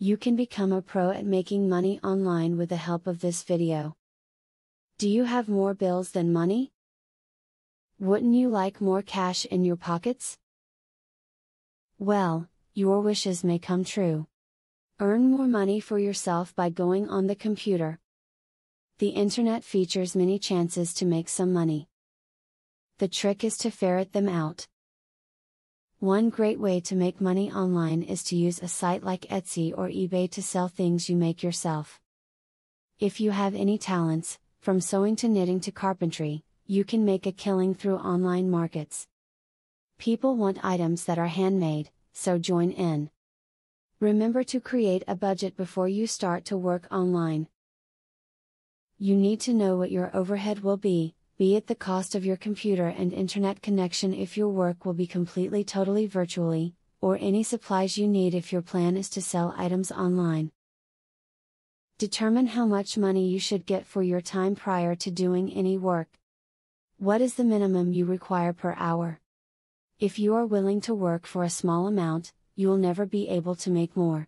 You can become a pro at making money online with the help of this video. Do you have more bills than money? Wouldn't you like more cash in your pockets? Well, your wishes may come true. Earn more money for yourself by going on the computer. The internet features many chances to make some money. The trick is to ferret them out. One great way to make money online is to use a site like Etsy or eBay to sell things you make yourself. If you have any talents, from sewing to knitting to carpentry, you can make a killing through online markets. People want items that are handmade, so join in. Remember to create a budget before you start to work online. You need to know what your overhead will be, be it the cost of your computer and internet connection if your work will be completely totally virtually, or any supplies you need if your plan is to sell items online. Determine how much money you should get for your time prior to doing any work. What is the minimum you require per hour? If you are willing to work for a small amount, you will never be able to make more.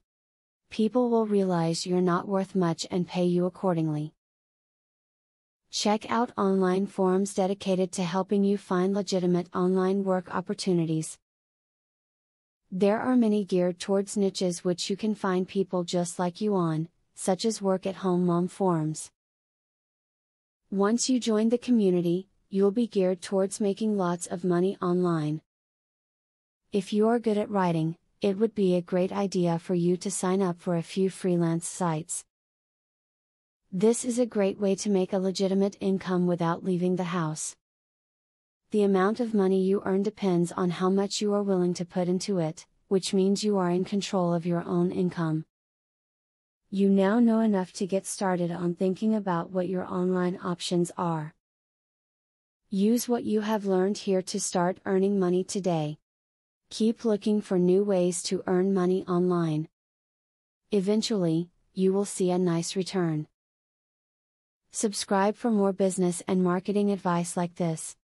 People will realize you're not worth much and pay you accordingly. Check out online forums dedicated to helping you find legitimate online work opportunities. There are many geared towards niches which you can find people just like you on, such as work at home mom forums. Once you join the community, you'll be geared towards making lots of money online. If you are good at writing, it would be a great idea for you to sign up for a few freelance sites. This is a great way to make a legitimate income without leaving the house. The amount of money you earn depends on how much you are willing to put into it, which means you are in control of your own income. You now know enough to get started on thinking about what your online options are. Use what you have learned here to start earning money today. Keep looking for new ways to earn money online. Eventually, you will see a nice return. Subscribe for more business and marketing advice like this.